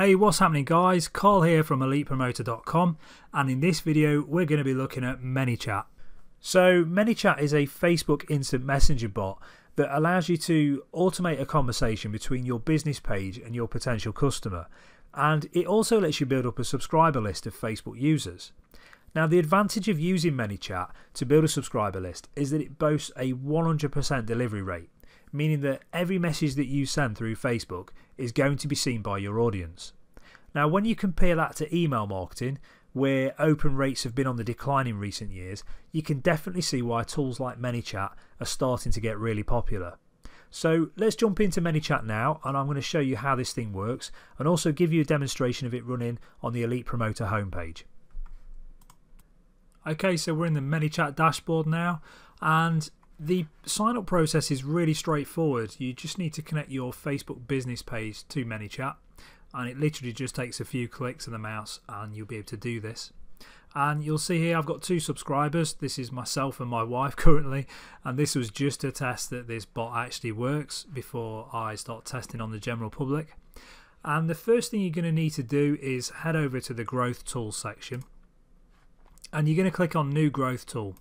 Hey, what's happening guys? Carl here from ElitePromoter.com and in this video we're going to be looking at ManyChat. So ManyChat is a Facebook instant messenger bot that allows you to automate a conversation between your business page and your potential customer and it also lets you build up a subscriber list of Facebook users. Now the advantage of using ManyChat to build a subscriber list is that it boasts a 100% delivery rate meaning that every message that you send through Facebook is going to be seen by your audience. Now, when you compare that to email marketing, where open rates have been on the decline in recent years, you can definitely see why tools like ManyChat are starting to get really popular. So let's jump into ManyChat now and I'm going to show you how this thing works and also give you a demonstration of it running on the Elite Promoter homepage. Okay, so we're in the ManyChat dashboard now and the sign up process is really straightforward. You just need to connect your Facebook business page to ManyChat, and it literally just takes a few clicks of the mouse, and you'll be able to do this. And you'll see here I've got two subscribers. This is myself and my wife currently, and this was just a test that this bot actually works before I start testing on the general public. And the first thing you're going to need to do is head over to the growth tool section and you're going to click on new growth tool.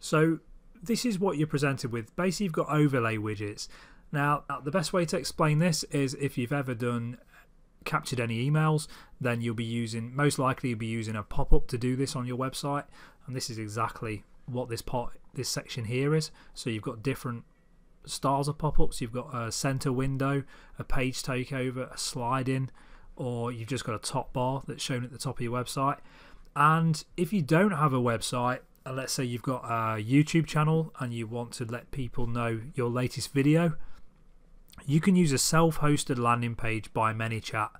So this is what you're presented with. Basically, you've got overlay widgets. Now, uh, the best way to explain this is if you've ever done captured any emails, then you'll be using, most likely you'll be using a pop-up to do this on your website. And this is exactly what this part, this section here is. So you've got different styles of pop-ups. You've got a center window, a page takeover, a slide in, or you've just got a top bar that's shown at the top of your website. And if you don't have a website, and let's say you've got a YouTube channel and you want to let people know your latest video, you can use a self hosted landing page by ManyChat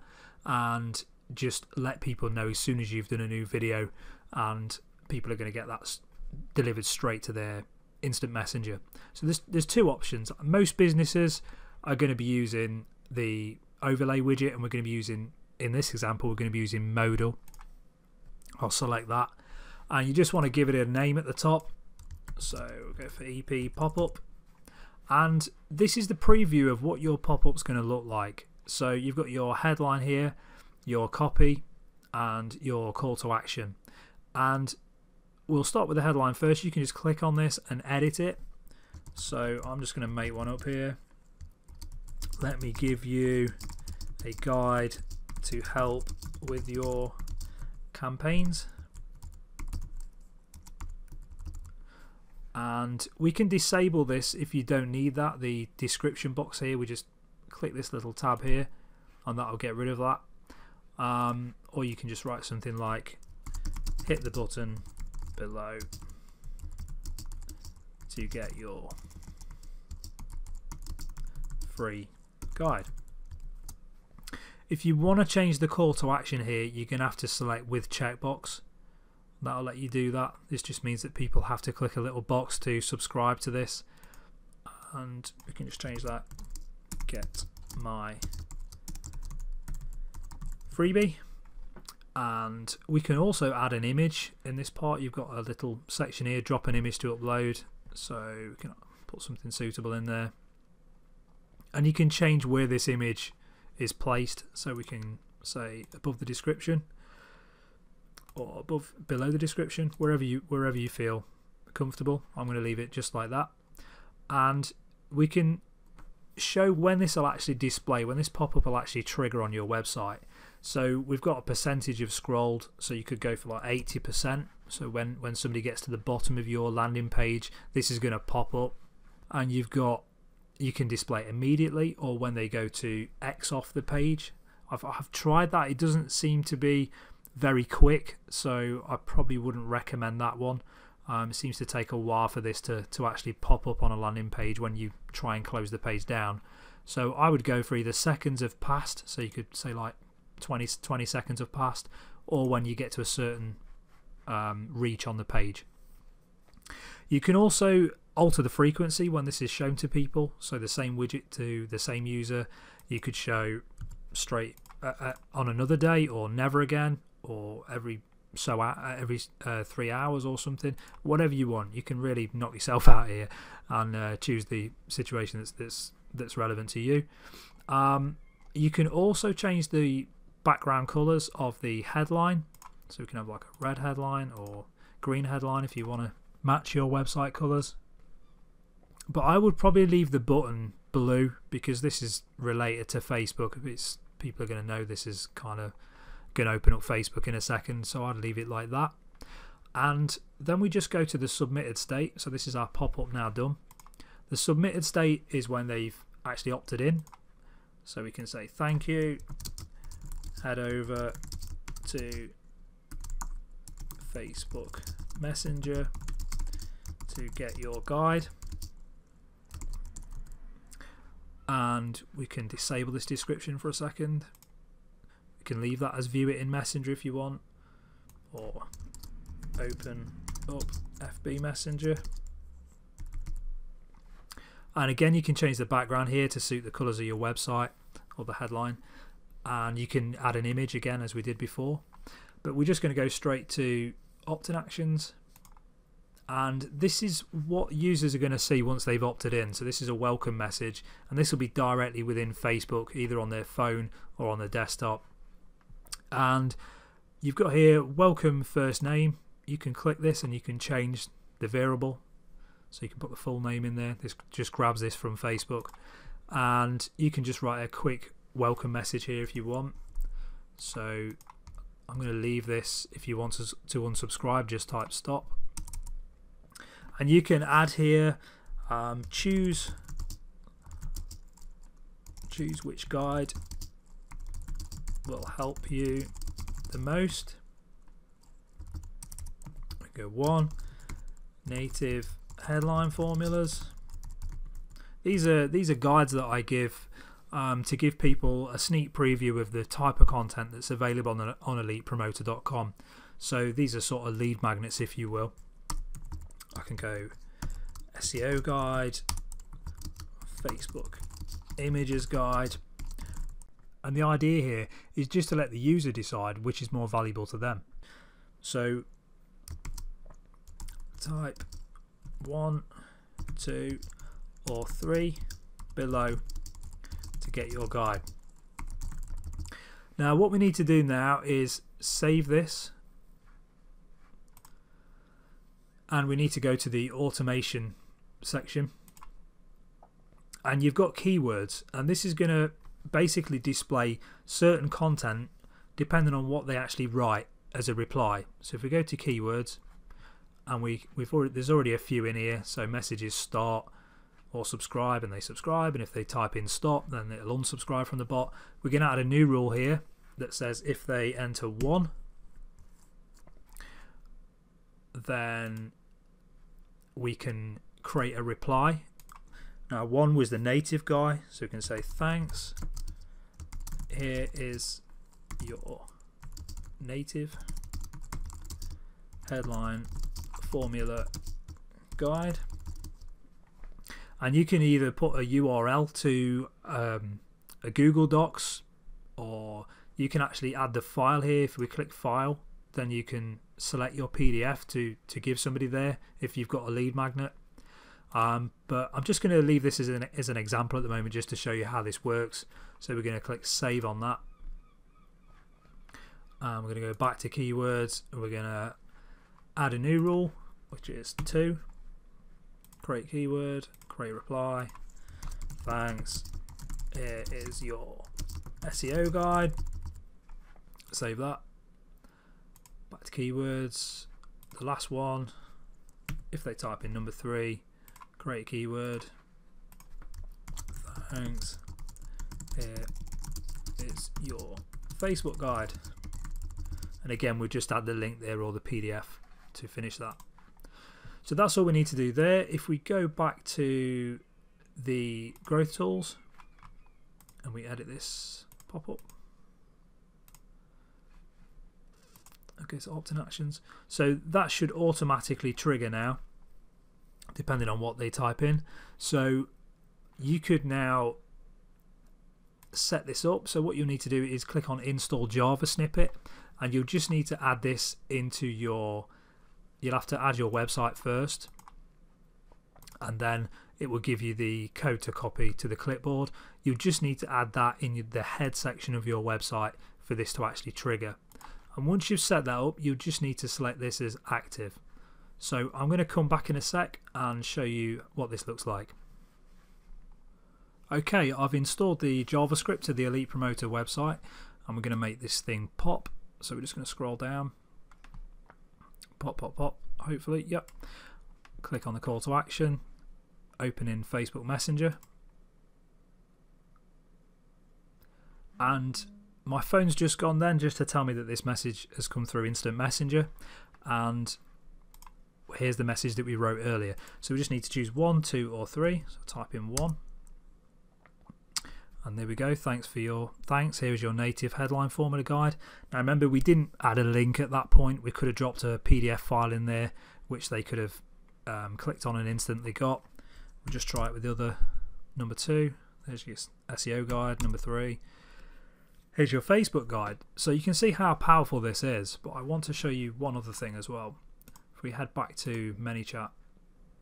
and just let people know as soon as you've done a new video, and people are going to get that delivered straight to their instant messenger. So there's, there's two options. Most businesses are going to be using the overlay widget, and we're going to be using, in this example, we're going to be using Modal. I'll select that and you just want to give it a name at the top. So we'll go for EP pop-up. And this is the preview of what your pop-up's going to look like. So you've got your headline here, your copy, and your call to action. And we'll start with the headline first. You can just click on this and edit it. So I'm just going to make one up here. Let me give you a guide to help with your campaigns. And we can disable this if you don't need that. The description box here we just click this little tab here and that'll get rid of that. Um, or you can just write something like hit the button below to get your free guide. If you want to change the call to action here you're going to have to select with checkbox that'll let you do that. This just means that people have to click a little box to subscribe to this. And we can just change that. Get my freebie. And we can also add an image in this part. You've got a little section here, drop an image to upload. So we can put something suitable in there. And you can change where this image is placed. So we can say above the description or above below the description wherever you wherever you feel comfortable I'm going to leave it just like that. And we can show when this will actually display when this pop-up will actually trigger on your website. So we've got a percentage of scrolled so you could go for like 80% so when when somebody gets to the bottom of your landing page this is going to pop up. And you've got you can display it immediately or when they go to X off the page. I've, I've tried that. It doesn't seem to be very quick, so I probably wouldn't recommend that one. Um, it seems to take a while for this to, to actually pop up on a landing page when you try and close the page down. So I would go for either seconds have passed, so you could say like 20, 20 seconds have passed, or when you get to a certain um, reach on the page. You can also alter the frequency when this is shown to people, so the same widget to the same user. You could show straight uh, uh, on another day or never again, or every so every uh, three hours or something whatever you want you can really knock yourself out here and uh, choose the situation that's that's that's relevant to you um, you can also change the background colors of the headline. So we can have like a red headline or green headline if you want to match your website colors. But I would probably leave the button blue because this is related to Facebook. It's people are going to know this is kind of going to open up Facebook in a second, so I'd leave it like that. And then we just go to the submitted state. So this is our pop-up now done. The submitted state is when they've actually opted in. So we can say thank you, head over to Facebook Messenger to get your guide. And we can disable this description for a second. Can leave that as view it in Messenger if you want. Or open up FB Messenger. And again, you can change the background here to suit the colours of your website or the headline. And you can add an image again, as we did before. But we're just going to go straight to opt-in actions. And this is what users are going to see once they've opted in. So this is a welcome message, and this will be directly within Facebook, either on their phone or on their desktop. And you've got here welcome first name. You can click this and you can change the variable. So you can put the full name in there. This just grabs this from Facebook. And you can just write a quick welcome message here if you want. So I'm going to leave this. If you want to, to unsubscribe, just type stop. And you can add here, um, choose, choose which guide will help you the most. We go one, native headline formulas. These are these are guides that I give um, to give people a sneak preview of the type of content that's available on, on elitepromoter.com. So these are sort of lead magnets, if you will. I can go SEO guide, Facebook images guide. And the idea here is just to let the user decide which is more valuable to them. So type one, two, or three below to get your guide. Now what we need to do now is save this and we need to go to the automation section and you've got keywords and this is going to basically display certain content depending on what they actually write as a reply. So if we go to keywords and we we've already there's already a few in here. So messages start or subscribe and they subscribe and if they type in stop then it'll unsubscribe from the bot. We're going to add a new rule here that says if they enter one then we can create a reply. Now one was the native guy so we can say thanks here is your native headline formula guide. And you can either put a URL to um, a Google Docs or you can actually add the file here. If we click file then you can select your PDF to to give somebody there. If you've got a lead magnet um, but I'm just going to leave this as an, as an example at the moment just to show you how this works. So we're going to click save on that. Um, we're going to go back to keywords and we're going to add a new rule which is 2 create keyword create reply. Thanks. Here is your SEO guide. Save that. Back to keywords. The last one. If they type in number 3 create keyword thanks here is your Facebook guide and again we'll just add the link there or the PDF to finish that. So that's all we need to do there. If we go back to the growth tools and we edit this pop up. Okay, so opt-in actions. So that should automatically trigger now, depending on what they type in. So you could now set this up. So what you'll need to do is click on install Java snippet and you'll just need to add this into your you'll have to add your website first and then it will give you the code to copy to the clipboard. You just need to add that in the head section of your website for this to actually trigger. And once you've set that up, you just need to select this as active. So I'm going to come back in a sec and show you what this looks like. Okay, I've installed the JavaScript to the Elite Promoter website and we're going to make this thing pop. So we're just going to scroll down. Pop, pop, pop, hopefully, yep. Click on the call to action, open in Facebook Messenger. And my phone's just gone then just to tell me that this message has come through Instant Messenger and here's the message that we wrote earlier. So we just need to choose one, two or three. So type in one. And there we go. Thanks for your thanks. Here is your native headline formula guide. Now remember we didn't add a link at that point. We could have dropped a PDF file in there which they could have um, clicked on and instantly got. We'll just try it with the other number two. There's your SEO guide, number three. Here's your Facebook guide. So you can see how powerful this is, but I want to show you one other thing as well. If we head back to ManyChat.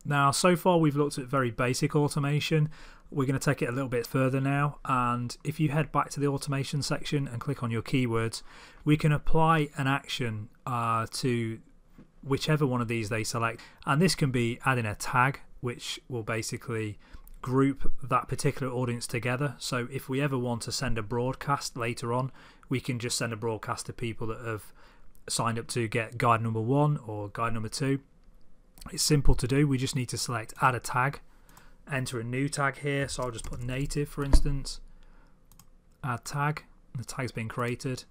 Now, so far we've looked at very basic automation. We're going to take it a little bit further now. And if you head back to the automation section and click on your keywords, we can apply an action uh, to whichever one of these they select. And this can be adding a tag, which will basically group that particular audience together. So if we ever want to send a broadcast later on, we can just send a broadcast to people that have signed up to get guide number one or guide number two. It's simple to do. We just need to select add a tag, enter a new tag here. So I'll just put native for instance, add tag. The tag's been created.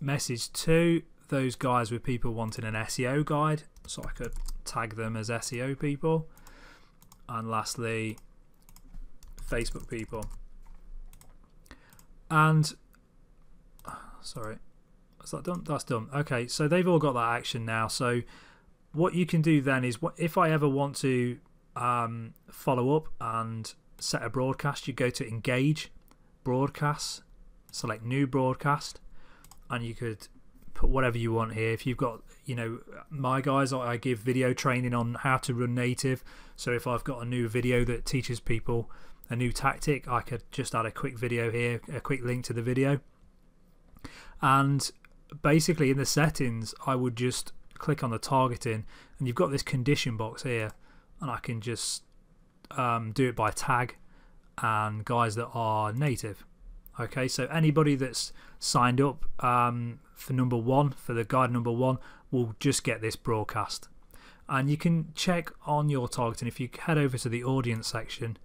Message to those guys with people wanting an SEO guide. So I could tag them as SEO people. And lastly, Facebook people. And sorry, that done? That's done. Okay, so they've all got that action now. So what you can do then is, if I ever want to um, follow up and set a broadcast, you go to Engage, Broadcast, select New Broadcast, and you could put whatever you want here. If you've got, you know, my guys, I give video training on how to run native. So if I've got a new video that teaches people a new tactic, I could just add a quick video here, a quick link to the video. And basically, in the settings, I would just click on the targeting, and you've got this condition box here, and I can just um, do it by tag and guys that are native. Okay, so anybody that's signed up um, for number one, for the guide number one, will just get this broadcast. And you can check on your targeting if you head over to the audience section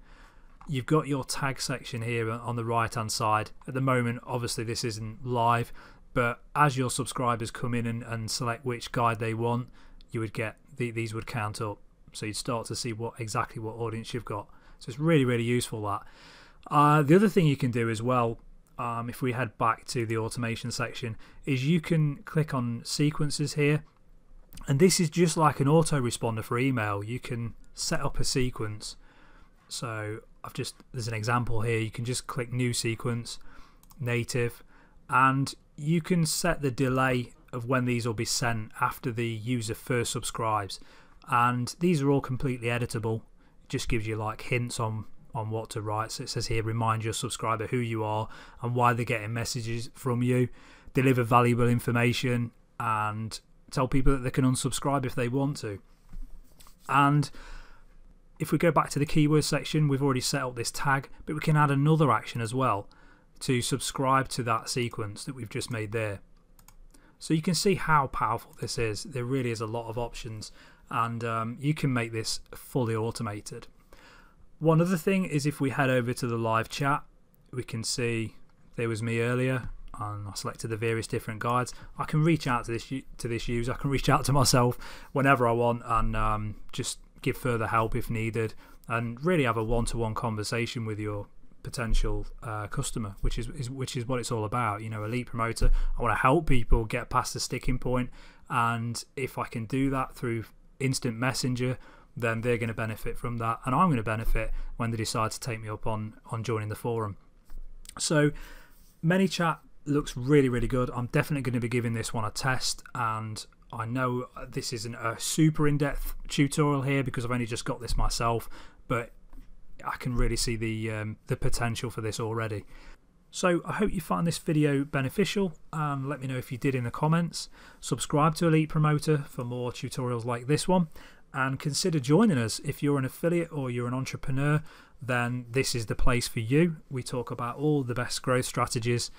you've got your tag section here on the right hand side. At the moment, obviously, this isn't live, but as your subscribers come in and, and select which guide they want, you would get the, these would count up. So you'd start to see what exactly what audience you've got. So it's really, really useful that. Uh, the other thing you can do as well, um, if we head back to the automation section, is you can click on sequences here. And this is just like an autoresponder for email. You can set up a sequence. So I've just there's an example here. You can just click new sequence, native, and you can set the delay of when these will be sent after the user first subscribes. And these are all completely editable. It just gives you like hints on on what to write. So it says here, remind your subscriber who you are and why they're getting messages from you, deliver valuable information, and tell people that they can unsubscribe if they want to. And if we go back to the keyword section, we've already set up this tag, but we can add another action as well to subscribe to that sequence that we've just made there. So you can see how powerful this is. There really is a lot of options, and um, you can make this fully automated. One other thing is if we head over to the live chat, we can see there was me earlier and I selected the various different guides. I can reach out to this to this user. I can reach out to myself whenever I want and um, just give further help if needed, and really have a one to one conversation with your potential uh, customer, which is, is, which is what it's all about. You know, elite promoter. I want to help people get past the sticking point, and if I can do that through instant messenger, then they're going to benefit from that, and I'm going to benefit when they decide to take me up on on joining the forum. So, ManyChat looks really really good. I'm definitely going to be giving this one a test, and I know this isn't a super in depth tutorial here because I've only just got this myself, but I can really see the um, the potential for this already. So I hope you find this video beneficial and let me know if you did in the comments. Subscribe to Elite Promoter for more tutorials like this one and consider joining us. If you're an affiliate or you're an entrepreneur, then this is the place for you. We talk about all the best growth strategies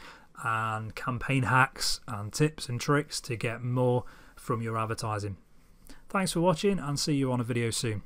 and campaign hacks and tips and tricks to get more from your advertising. Thanks for watching and see you on a video soon.